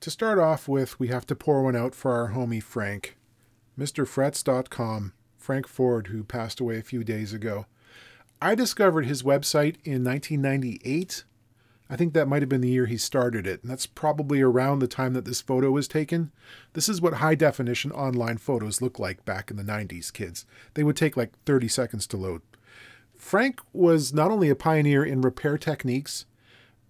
To start off with, we have to pour one out for our homie Frank. MrFrets.com, Frank Ford, who passed away a few days ago. I discovered his website in 1998. I think that might have been the year he started it, and that's probably around the time that this photo was taken. This is what high definition online photos look like back in the 90s, kids. They would take like 30 seconds to load. Frank was not only a pioneer in repair techniques,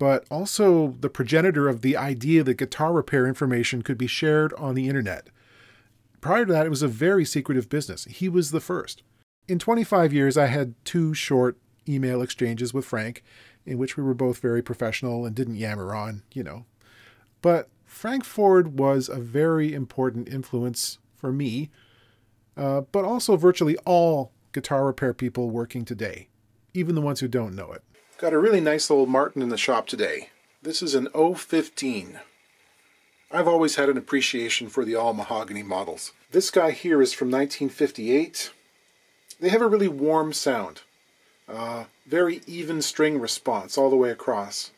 but also the progenitor of the idea that guitar repair information could be shared on the internet. Prior to that, it was a very secretive business. He was the first. In 25 years, I had two short email exchanges with Frank in which we were both very professional and didn't yammer on, you know. But Frank Ford was a very important influence for me, uh, but also virtually all guitar repair people working today, even the ones who don't know it. Got a really nice old Martin in the shop today. This is an 015. I've always had an appreciation for the all mahogany models. This guy here is from 1958. They have a really warm sound. Uh, very even string response all the way across.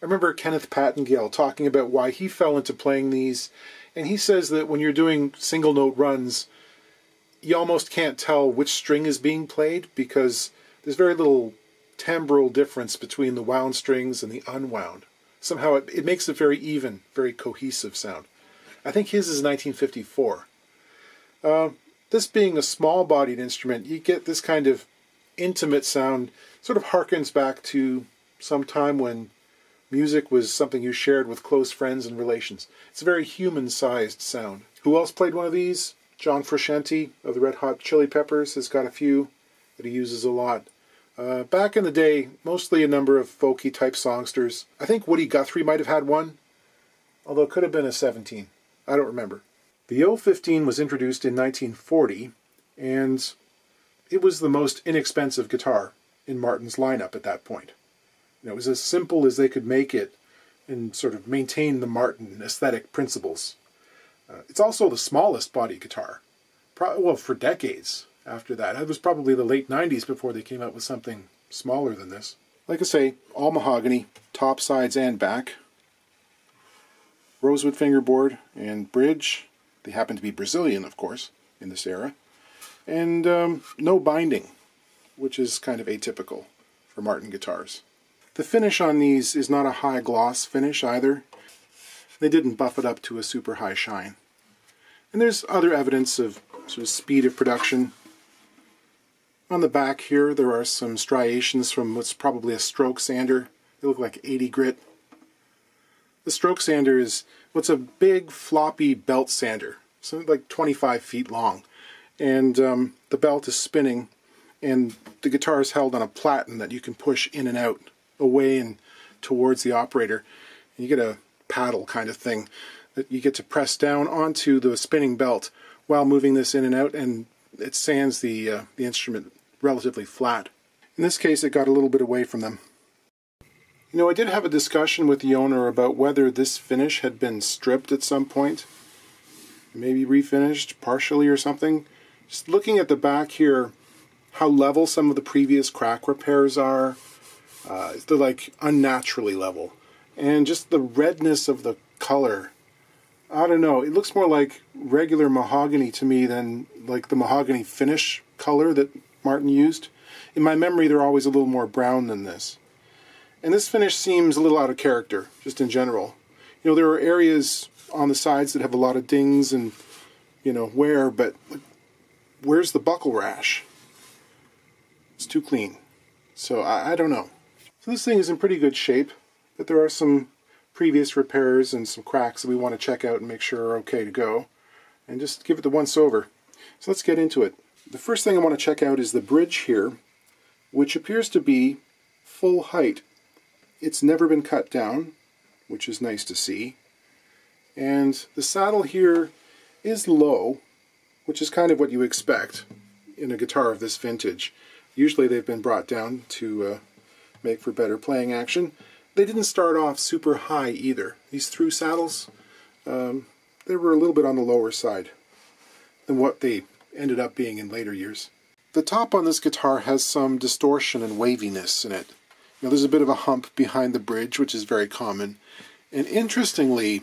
I remember Kenneth Pattengale talking about why he fell into playing these, and he says that when you're doing single note runs, you almost can't tell which string is being played because there's very little timbral difference between the wound strings and the unwound. Somehow it, it makes a very even, very cohesive sound. I think his is 1954. Uh, this being a small bodied instrument, you get this kind of intimate sound, sort of harkens back to some time when music was something you shared with close friends and relations. It's a very human sized sound. Who else played one of these? John Frusciante of the Red Hot Chili Peppers has got a few that he uses a lot. Uh, back in the day, mostly a number of folky type songsters. I think Woody Guthrie might have had one, although it could have been a 17. I don't remember. The O15 was introduced in 1940, and it was the most inexpensive guitar in Martin's lineup at that point. You know, it was as simple as they could make it and sort of maintain the Martin aesthetic principles. Uh, it's also the smallest body guitar, Pro- well, for decades after that. It was probably the late 90s before they came out with something smaller than this. Like I say, all mahogany, top, sides, and back. Rosewood fingerboard and bridge. They happen to be Brazilian, of course, in this era. And um, no binding, which is kind of atypical for Martin guitars. The finish on these is not a high gloss finish either. They didn't buff it up to a super high shine. And there's other evidence of sort of speed of production on the back here, there are some striations from what's probably a stroke sander. They look like 80 grit. The stroke sander is what's a big floppy belt sander, something like 25 feet long. And um, the belt is spinning, and the guitar is held on a platen that you can push in and out, away and towards the operator. And you get a paddle kind of thing that you get to press down onto the spinning belt while moving this in and out, and it sands the uh, the instrument relatively flat. In this case, it got a little bit away from them. You know, I did have a discussion with the owner about whether this finish had been stripped at some point, maybe refinished partially or something. Just looking at the back here, how level some of the previous crack repairs are. Uh, they're like unnaturally level. And just the redness of the color. I don't know. It looks more like regular mahogany to me than like the mahogany finish color that Martin used. In my memory, they're always a little more brown than this. And this finish seems a little out of character, just in general. You know, there are areas on the sides that have a lot of dings and, you know, wear, but where's the buckle rash? It's too clean. So I, I don't know. So this thing is in pretty good shape, but there are some previous repairs and some cracks that we want to check out and make sure are okay to go. And just give it the once over. So let's get into it. The first thing I want to check out is the bridge here, which appears to be full height. It's never been cut down, which is nice to see. And the saddle here is low, which is kind of what you expect in a guitar of this vintage. Usually they've been brought down to uh, make for better playing action. They didn't start off super high either. These through saddles, um, they were a little bit on the lower side than what they ended up being in later years. The top on this guitar has some distortion and waviness in it. Now there's a bit of a hump behind the bridge, which is very common. And interestingly,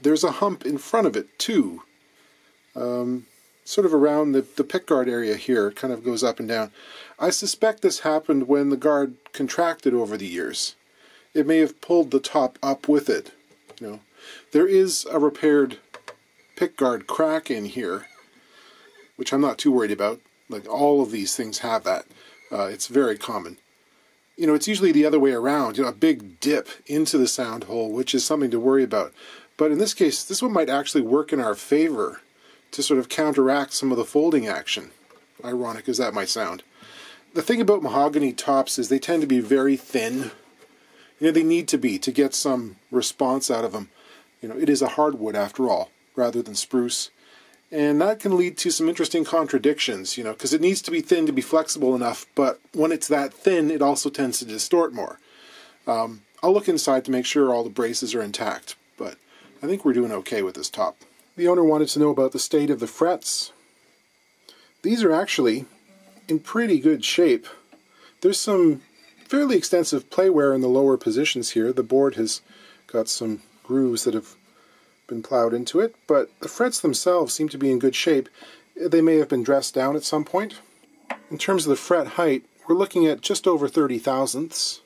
there's a hump in front of it too. Um, sort of around the, the pick guard area here, kind of goes up and down. I suspect this happened when the guard contracted over the years. It may have pulled the top up with it. You know, there is a repaired pick guard crack in here, which I'm not too worried about. Like all of these things have that. Uh, it's very common. You know, it's usually the other way around. You know, a big dip into the sound hole, which is something to worry about. But in this case, this one might actually work in our favor to sort of counteract some of the folding action. Ironic as that might sound. The thing about mahogany tops is they tend to be very thin. You know, they need to be to get some response out of them. You know, it is a hardwood after all, rather than spruce. And that can lead to some interesting contradictions, you know, because it needs to be thin to be flexible enough, but when it's that thin, it also tends to distort more. Um, I'll look inside to make sure all the braces are intact, but I think we're doing okay with this top. The owner wanted to know about the state of the frets. These are actually in pretty good shape. There's some fairly extensive play wear in the lower positions here. The board has got some grooves that have been plowed into it, but the frets themselves seem to be in good shape. They may have been dressed down at some point. In terms of the fret height, we're looking at just over 30 thousandths,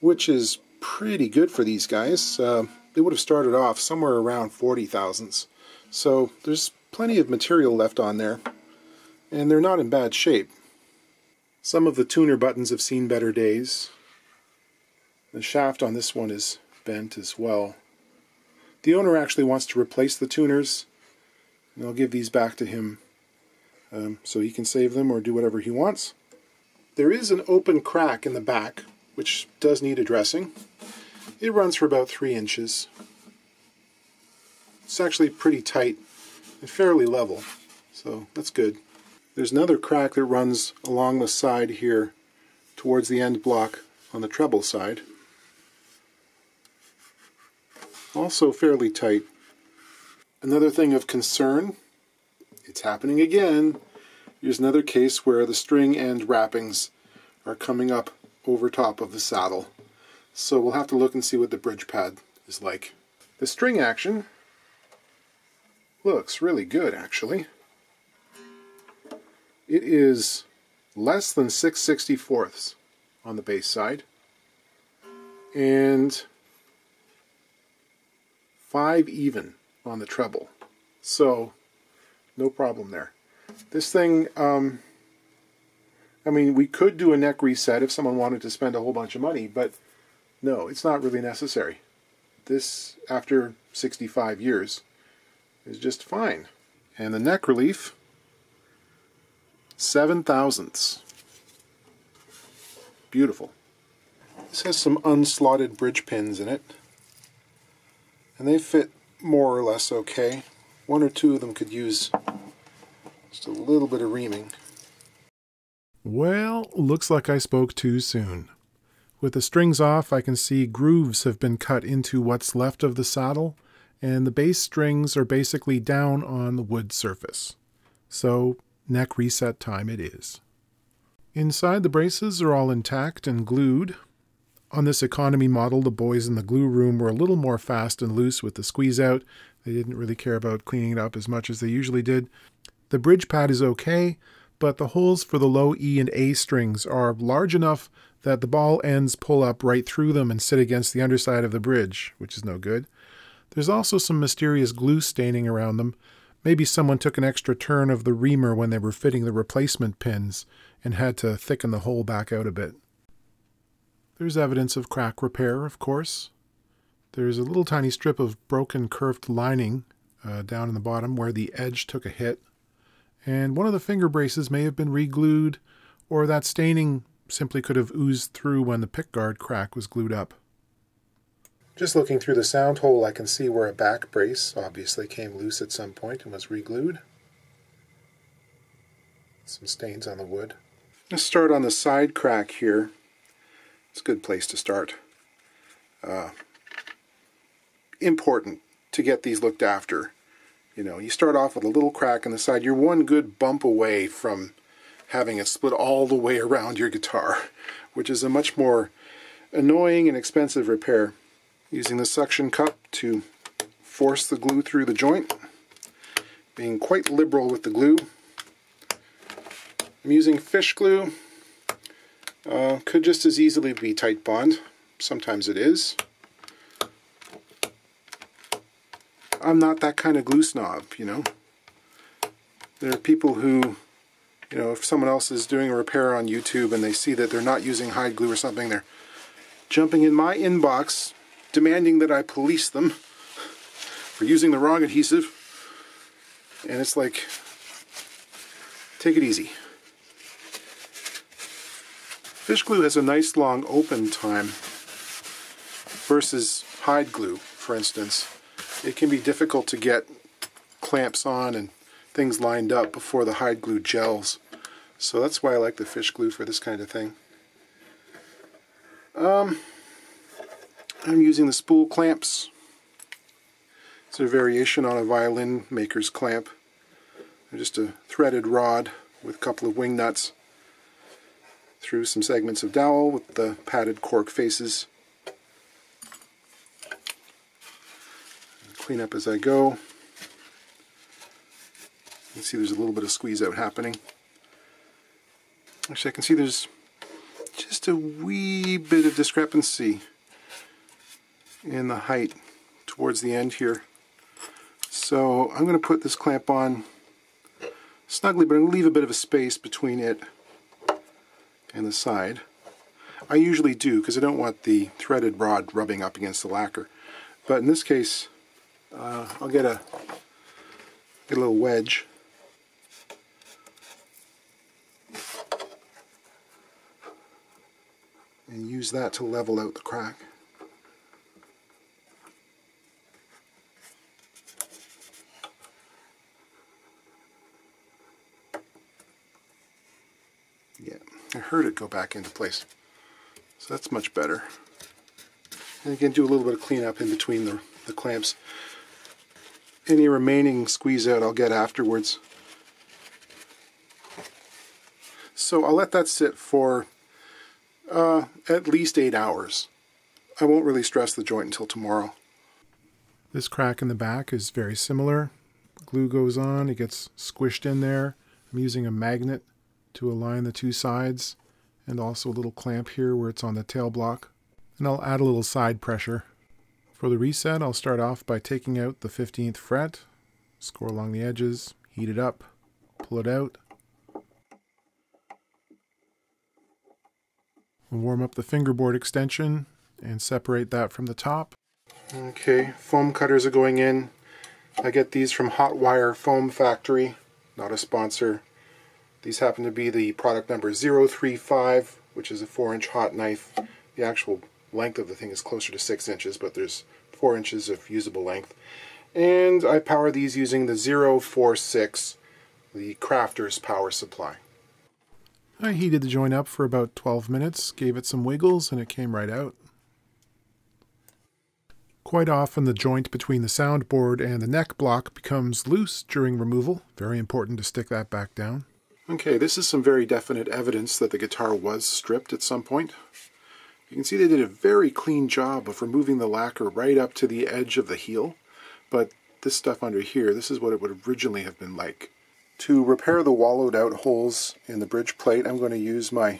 which is pretty good for these guys. Uh, they would have started off somewhere around 40 thousandths. So there's plenty of material left on there, and they're not in bad shape. Some of the tuner buttons have seen better days. The shaft on this one is bent as well. The owner actually wants to replace the tuners, and I'll give these back to him um, so he can save them or do whatever he wants. There is an open crack in the back, which does need addressing. It runs for about three inches. It's actually pretty tight and fairly level, so that's good. There's another crack that runs along the side here towards the end block on the treble side. Also fairly tight. Another thing of concern, it's happening again. Here's another case where the string end wrappings are coming up over top of the saddle. So we'll have to look and see what the bridge pad is like. The string action looks really good actually. It is less than 6 64ths on the bass side and 5 even on the treble. So no problem there. This thing, um, I mean, we could do a neck reset if someone wanted to spend a whole bunch of money, but no, it's not really necessary. This, after 65 years, is just fine. And the neck relief, 7 thousandths. Beautiful. This has some unslotted bridge pins in it. And they fit more or less okay. One or two of them could use just a little bit of reaming. Well, looks like I spoke too soon. With the strings off, I can see grooves have been cut into what's left of the saddle, and the bass strings are basically down on the wood surface. So, neck reset time it is. Inside, the braces are all intact and glued. On this economy model, the boys in the glue room were a little more fast and loose with the squeeze out. They didn't really care about cleaning it up as much as they usually did. The bridge pad is okay, but the holes for the low E and A strings are large enough that the ball ends pull up right through them and sit against the underside of the bridge, which is no good. There's also some mysterious glue staining around them. Maybe someone took an extra turn of the reamer when they were fitting the replacement pins and had to thicken the hole back out a bit. There's evidence of crack repair, of course. There's a little tiny strip of broken curved lining uh, down in the bottom where the edge took a hit. And one of the finger braces may have been reglued, or that staining simply could have oozed through when the pickguard crack was glued up. Just looking through the sound hole, I can see where a back brace obviously came loose at some point and was reglued. Some stains on the wood. Let's start on the side crack here. It's a good place to start. Uh, important to get these looked after. You know, you start off with a little crack in the side. You're one good bump away from having it split all the way around your guitar, which is a much more annoying and expensive repair. Using the suction cup to force the glue through the joint, being quite liberal with the glue. I'm using fish glue. Uh, could just as easily be Titebond. Sometimes it is. I'm not that kind of glue snob, you know. There are people who, you know, if someone else is doing a repair on YouTube and they see that they're not using hide glue or something, they're jumping in my inbox demanding that I police them for using the wrong adhesive. And it's like, take it easy. Fish glue has a nice long open time versus hide glue, for instance. It can be difficult to get clamps on and things lined up before the hide glue gels. So that's why I like the fish glue for this kind of thing. Um, I'm using the spool clamps. It's a variation on a violin maker's clamp. They're just a threaded rod with a couple of wing nuts through some segments of dowel with the padded cork faces. Clean up as I go. You can see there's a little bit of squeeze out happening. Actually, I can see there's just a wee bit of discrepancy in the height towards the end here. So I'm going to put this clamp on snugly, but I'm going to leave a bit of a space between it and the side. I usually do because I don't want the threaded rod rubbing up against the lacquer. But in this case, uh, I'll get a get a little wedge and use that to level out the crack. Heard it go back into place. So that's much better. And again, do a little bit of cleanup in between the, the clamps. Any remaining squeeze out I'll get afterwards. So I'll let that sit for uh, at least eight hours. I won't really stress the joint until tomorrow. This crack in the back is very similar. Glue goes on, it gets squished in there. I'm using a magnet to align the two sides and also a little clamp here where it's on the tail block. And I'll add a little side pressure. For the reset, I'll start off by taking out the 15th fret, score along the edges, heat it up, pull it out, warm up the fingerboard extension and separate that from the top. Okay, foam cutters are going in. I get these from Hotwire Foam Factory, not a sponsor. These happen to be the product number 035, which is a 4 inch hot knife. The actual length of the thing is closer to 6 inches, but there's 4 inches of usable length. And I power these using the 046, the Crafter's power supply. I heated the joint up for about 12 minutes, gave it some wiggles, and it came right out. Quite often the joint between the soundboard and the neck block becomes loose during removal. Very important to stick that back down. Okay, this is some very definite evidence that the guitar was stripped at some point. You can see they did a very clean job of removing the lacquer right up to the edge of the heel, but this stuff under here, this is what it would originally have been like. To repair the wallowed out holes in the bridge plate, I'm going to use my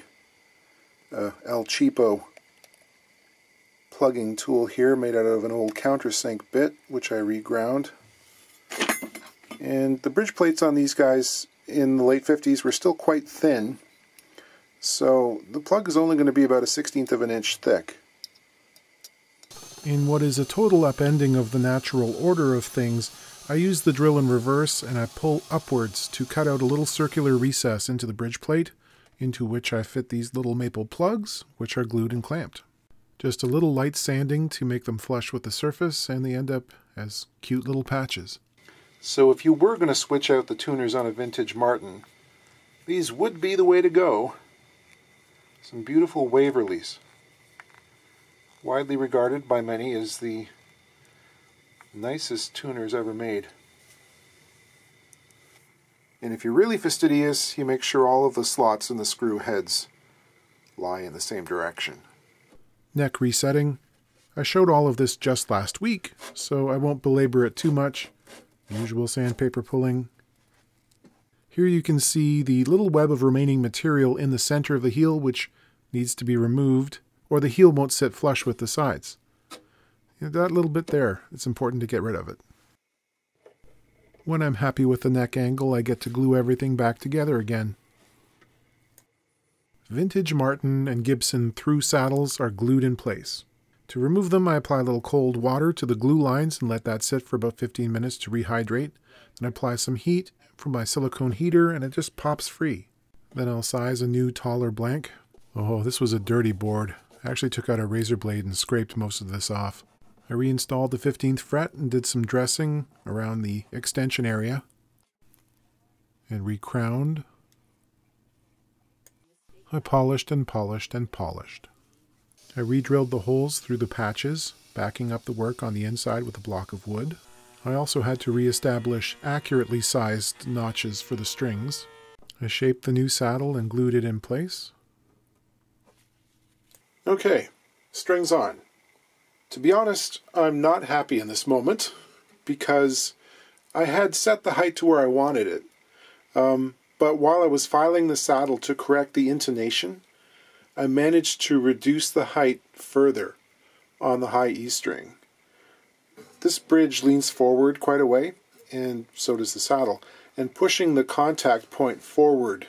uh, El Cheapo plugging tool here made out of an old countersink bit, which I reground. And the bridge plates on these guys in the late 50s were still quite thin, so the plug is only going to be about a 16th of an inch thick. In what is a total upending of the natural order of things, I use the drill in reverse and I pull upwards to cut out a little circular recess into the bridge plate, into which I fit these little maple plugs, which are glued and clamped. Just a little light sanding to make them flush with the surface, and they end up as cute little patches. So if you were going to switch out the tuners on a vintage Martin, these would be the way to go. Some beautiful Waverlys. Widely regarded by many as the nicest tuners ever made. And if you're really fastidious, you make sure all of the slots in the screw heads lie in the same direction. Neck resetting. I showed all of this just last week, so I won't belabor it too much. Usual sandpaper pulling. Here you can see the little web of remaining material in the center of the heel, which needs to be removed, or the heel won't sit flush with the sides. That little bit there, it's important to get rid of it. When I'm happy with the neck angle, I get to glue everything back together again. Vintage Martin and Gibson through saddles are glued in place. To remove them, I apply a little cold water to the glue lines and let that sit for about 15 minutes to rehydrate. Then I apply some heat from my silicone heater and it just pops free. Then I'll size a new taller blank. Oh, this was a dirty board. I actually took out a razor blade and scraped most of this off. I reinstalled the 15th fret and did some dressing around the extension area and recrowned. I polished and polished and polished. I re-drilled the holes through the patches, backing up the work on the inside with a block of wood. I also had to re-establish accurately sized notches for the strings. I shaped the new saddle and glued it in place. Okay, strings on. To be honest, I'm not happy in this moment because I had set the height to where I wanted it. Um, but while I was filing the saddle to correct the intonation, I managed to reduce the height further on the high E string. This bridge leans forward quite a way, and so does the saddle, and pushing the contact point forward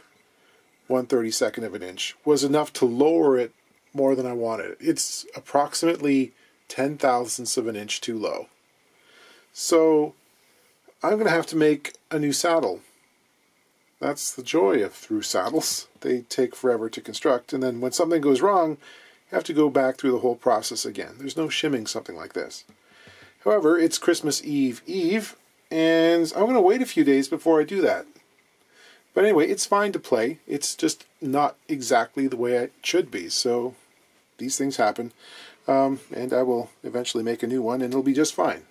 1 32nd of an inch was enough to lower it more than I wanted. It's approximately ten thousandths of an inch too low. So I'm going to have to make a new saddle. That's the joy of through saddles. They take forever to construct, and then when something goes wrong, you have to go back through the whole process again. There's no shimming something like this. However, it's Christmas Eve Eve, and I'm going to wait a few days before I do that. But anyway, it's fine to play. It's just not exactly the way it should be, so these things happen. Um, and I will eventually make a new one, and it'll be just fine.